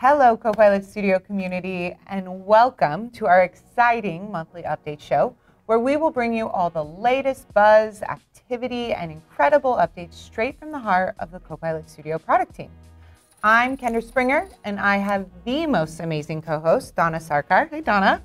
Hello, Copilot Studio community, and welcome to our exciting monthly update show where we will bring you all the latest buzz, activity, and incredible updates straight from the heart of the Copilot Studio product team. I'm Kendra Springer, and I have the most amazing co host, Dona Sarkar. Hey, Dona.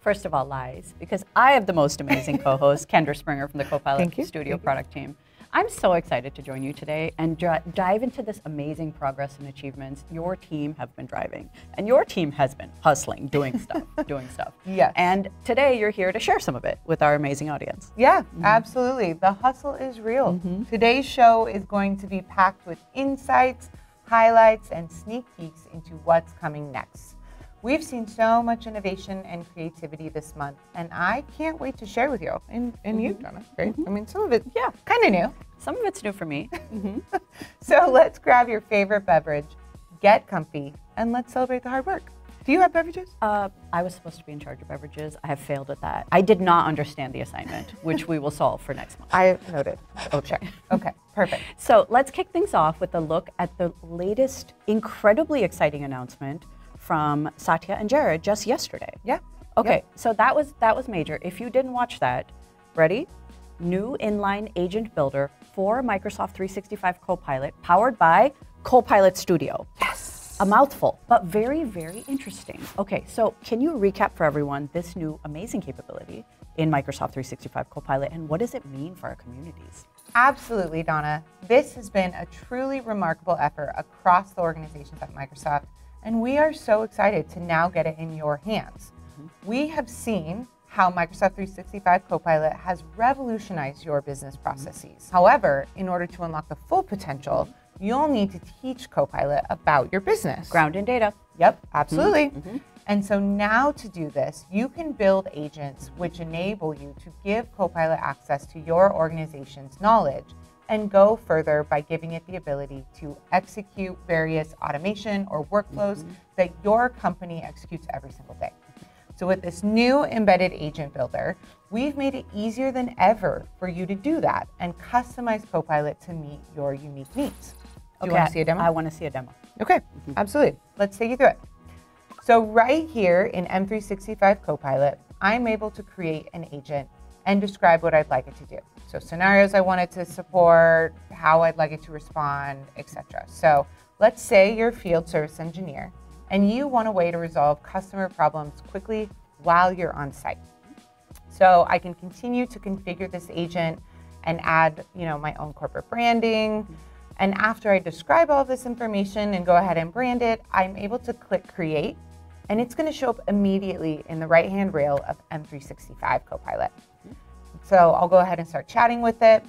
First of all, lies, because I have the most amazing co host, Kendra Springer from the Copilot Studio product team. I'm so excited to join you today and dive into this amazing progress and achievements your team have been driving. And your team has been hustling, doing stuff, doing stuff. Yeah. And today you're here to share some of it with our amazing audience. Yeah, mm-hmm. absolutely. The hustle is real. Mm-hmm. Today's show is going to be packed with insights, highlights, and sneak peeks into what's coming next. We've seen so much innovation and creativity this month, and I can't wait to share with you and, and mm-hmm. you, Dona. Right? Mm-hmm. I mean, some of it, yeah, kind of new. Some of it's new for me. Mm-hmm. so let's grab your favorite beverage, get comfy, and let's celebrate the hard work. Do you have beverages? Uh, I was supposed to be in charge of beverages. I have failed at that. I did not understand the assignment, which we will solve for next month. I noted. Okay. Okay. Perfect. So let's kick things off with a look at the latest incredibly exciting announcement from Satya and Jared just yesterday. Yeah. Okay, so that was that was major. If you didn't watch that, ready? New inline agent builder for Microsoft 365 Copilot, powered by Copilot Studio. Yes. A mouthful, but very, very interesting. Okay, so can you recap for everyone this new amazing capability in Microsoft 365 Copilot and what does it mean for our communities? Absolutely, Dona. This has been a truly remarkable effort across the organizations at Microsoft and we are so excited to now get it in your hands. Mm-hmm. We have seen how Microsoft 365 Copilot has revolutionized your business mm-hmm. processes. Mm-hmm. However, in order to unlock the full potential, you'll need to teach Copilot about your business. Ground in data. Yep, absolutely. Mm-hmm. mm-hmm. And so now to do this, you can build agents which enable you to give Copilot access to your organization's knowledge and go further by giving it the ability to execute various automation or workflows mm-hmm. that your company executes every single day. So, with this new embedded agent builder, we've made it easier than ever for you to do that and customize Copilot to meet your unique needs. Do you want to see a demo? I want to see a demo. Okay, mm-hmm. absolutely. Let's take you through it. So, right here in M365 Copilot, I'm able to create an agent and describe what I'd like it to do. So scenarios I wanted to support, how I'd like it to respond, etc. So let's say you're a field service engineer and you want a way to resolve customer problems quickly while you're on site. So I can continue to configure this agent and add, you know, my own corporate branding. And after I describe all this information and go ahead and brand it, I'm able to click create and it's going to show up immediately in the right hand rail of M365 Copilot. So I'll go ahead and start chatting with it.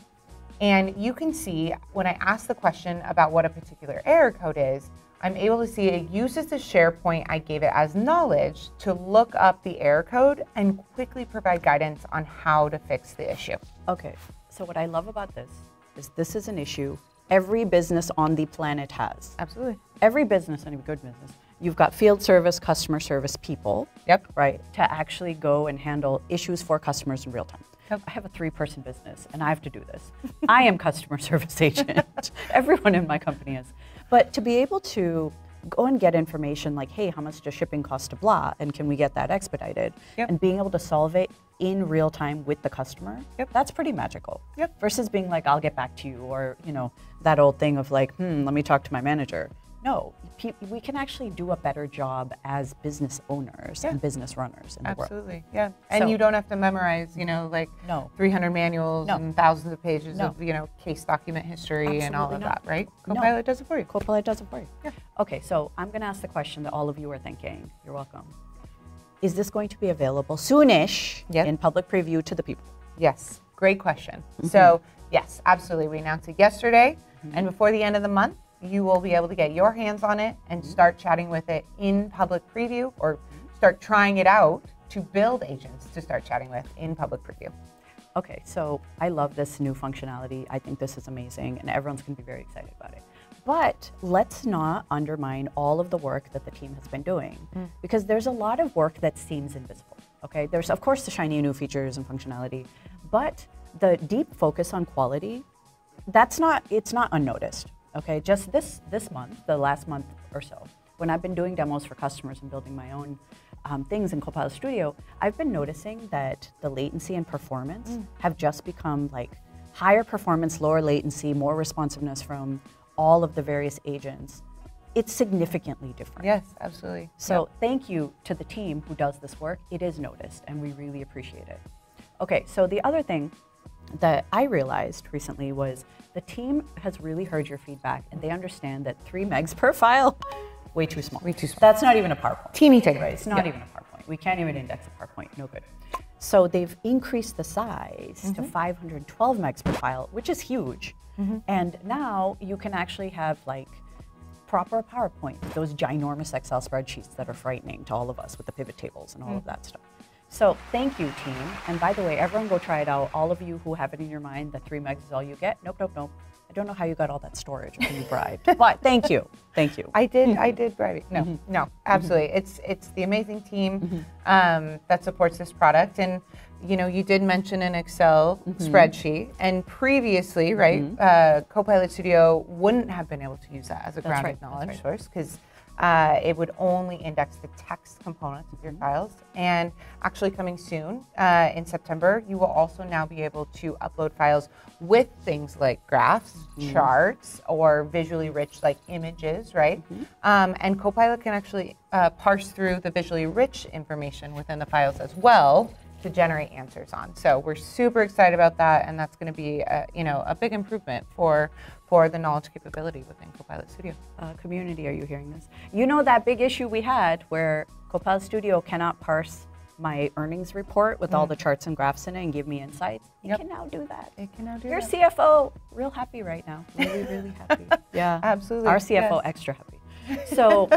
And you can see when I ask the question about what a particular error code is, I'm able to see it uses the SharePoint I gave it as knowledge to look up the error code and quickly provide guidance on how to fix the issue. Okay, so what I love about this is this is an issue every business on the planet has. Absolutely. Every business, any good business, you've got field service, customer service people. Yep. Right, to actually go and handle issues for customers in real time. I have a three person business and I have to do this. I am customer service agent. Everyone in my company is. But to be able to go and get information like, hey, how much does shipping cost to blah, and can we get that expedited? Yep. And being able to solve it in real time with the customer, yep. that's pretty magical. Yep. Versus being like, I'll get back to you, or you know, that old thing of like, hmm, let me talk to my manager. No, we can actually do a better job as business owners yeah. and business runners in Absolutely. the world. Absolutely, yeah. And so, you don't have to memorize, you know, like no. 300 manuals no. and thousands of pages no. of, you know, case document history Absolutely and all of not. that, right? Copilot does it for you. Copilot does it for you. Yeah. Okay, so I'm going to ask the question that all of you are thinking. You're welcome. Is this going to be available soonish yep. in public preview to the people? Yes, great question. Mm-hmm. So, yes, absolutely. We announced it yesterday, mm-hmm. and before the end of the month, you will be able to get your hands on it and start chatting with it in public preview or start trying it out to build agents to start chatting with in public preview. Okay, so I love this new functionality. I think this is amazing and everyone's going to be very excited about it. But let's not undermine all of the work that the team has been doing mm. because there's a lot of work that seems invisible. Okay, there's of course the shiny new features and functionality, but the deep focus on quality, that's not it's not unnoticed. Okay, just this this month, the last month or so, when I've been doing demos for customers and building my own um, things in Copilot Studio, I've been noticing that the latency and performance mm. have just become like higher performance, lower latency, more responsiveness from all of the various agents. It's significantly different. Yes, absolutely. So thank you to the team who does this work. It is noticed and we really appreciate it. Okay, so the other thing that I realized recently was the team has really heard your feedback and they understand that three megs per file, way too small. Way too small. That's not even a PowerPoint. Teeny tiny. Right, it's not even a PowerPoint. We can't even index a PowerPoint, no good. So they've increased the size mm -hmm. to mm-hmm. 512 megs per file, which is huge. Mm -hmm. And now you can actually have like proper PowerPoint, those ginormous Excel spreadsheets that are frightening to all of us with the pivot tables and all mm. of that stuff. So thank you, team. And by the way, everyone go try it out. All of you who have it in your mind that three megs is all you get. Nope, nope, nope. I don't know how you got all that storage when you bribed, but thank you, thank you. I did, I did bribe. No, mm -hmm. no, absolutely. Mm -hmm. It's it's the amazing team mm -hmm. um, that supports this product, and you know, you did mention an Excel mm -hmm. spreadsheet, and previously, right, mm -hmm. uh, Copilot Studio wouldn't have been able to use that as a grounded right. knowledge right. source because uh, it would only index the text components of your mm -hmm. files. And actually, coming soon uh, in September, you will also now be able to upload files with things like graphs, mm-hmm. charts, or visually rich like images, right? Mm-hmm. Um, and Copilot can actually uh, parse through the visually rich information within the files as well to generate answers on. So we're super excited about that, and that's going to be a, you know a big improvement for for the knowledge capability within Copilot Studio. Uh, community, are you hearing this? You know that big issue we had where Copilot Studio cannot parse my earnings report with mm. all the charts and graphs in it and give me insights. It yep. can now do that. It can now do Your that. Your CFO, real happy right now. Really, really happy. yeah, absolutely. Our CFO, yes. extra happy. So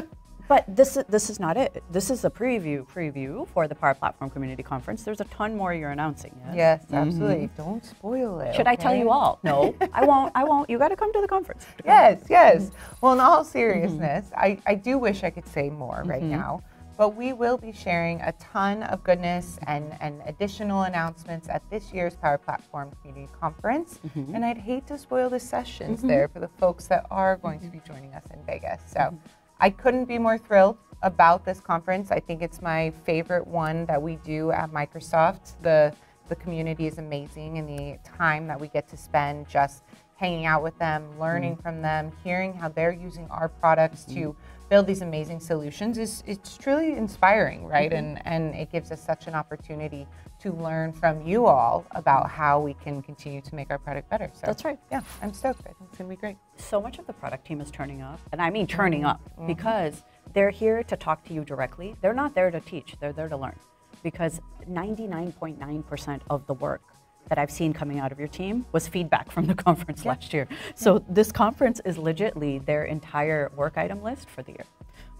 but this, this is not it. This is a preview preview for the Power Platform Community Conference. There's a ton more you're announcing. Yes, yes mm-hmm. absolutely. Mm-hmm. Don't spoil it. Should okay? I tell you all? No, I won't. I won't. You got to come to the conference. yes, yes. Mm-hmm. Well, in all seriousness, mm-hmm. I, I do wish I could say more right mm-hmm. now. But we will be sharing a ton of goodness and, and additional announcements at this year's Power Platform Community Conference. Mm-hmm. And I'd hate to spoil the sessions there for the folks that are going to be joining us in Vegas. So I couldn't be more thrilled about this conference. I think it's my favorite one that we do at Microsoft. The the community is amazing and the time that we get to spend just hanging out with them, learning mm. from them, hearing how they're using our products mm. to build these amazing solutions is it's truly inspiring, right? Mm-hmm. And and it gives us such an opportunity to learn from you all about how we can continue to make our product better. So That's right. Yeah, I'm stoked. I think it's gonna be great. So much of the product team is turning up, and I mean turning mm-hmm. up mm-hmm. because they're here to talk to you directly. They're not there to teach. They're there to learn. Because 99.9% of the work that I've seen coming out of your team was feedback from the conference yeah. last year. So yeah. this conference is legitly their entire work item list for the year.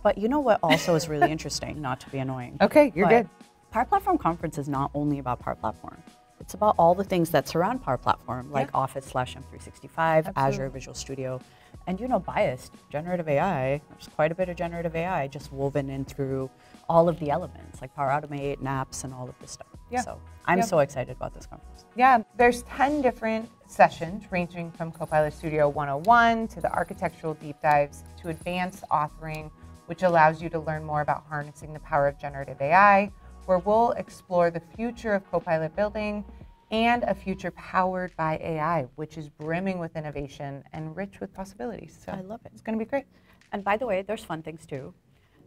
But you know what also is really interesting, not to be annoying. Okay, you're good. Power Platform Conference is not only about Power Platform. It's about all the things that surround Power Platform, like yeah. Office slash M365, Absolutely. Azure Visual Studio, and you know, biased generative AI. There's quite a bit of generative AI just woven in through all of the elements, like Power Automate, Apps, and all of this stuff. Yeah. So I'm so excited about this conference. Yeah, there's 10 different sessions ranging from Copilot Studio 101 to the architectural deep dives to advanced authoring, which allows you to learn more about harnessing the power of generative AI, where we'll explore the future of Copilot building and a future powered by AI, which is brimming with innovation and rich with possibilities. So I love it. It's going to be great. And by the way, there's fun things too.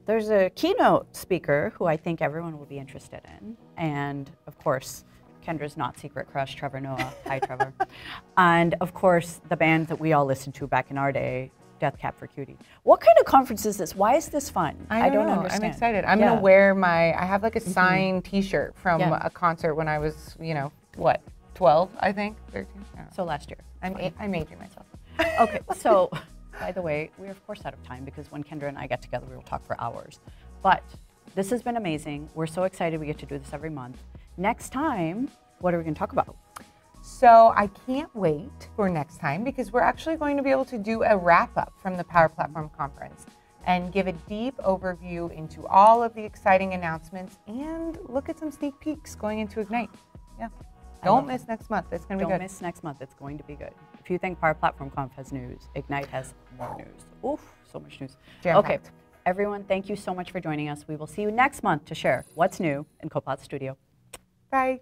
There's a keynote speaker who I think everyone will be interested in. And of course, Kendra's not secret crush, Trevor Noah. Hi, Trevor. And of course, the band that we all listened to back in our day, Death Cab for Cutie. What kind of conference is this? Why is this fun? I don't, I don't understand. I'm excited. I'm yeah. gonna wear my. I have like a mm-hmm. signed mm-hmm. T-shirt from yeah. a concert when I was, you know, what, 12, I think, 13. I so last year. I'm a- I'm aging myself. okay, so by the way, we're of course out of time because when Kendra and I get together, we will talk for hours. But this has been amazing. We're so excited we get to do this every month. Next time, what are we going to talk about? So I can't wait for next time because we're actually going to be able to do a wrap up from the Power Platform Conference and give a deep overview into all of the exciting announcements and look at some sneak peeks going into Ignite. Yeah. Don't miss next month. It's going to be good. Don't miss next month. It's going to be good. If you think Power Platform Conf has news, Ignite has more news. Oof, so much news. Jam okay. Everyone, thank you so much for joining us. We will see you next month to share what's new in Copilot Studio. Bye.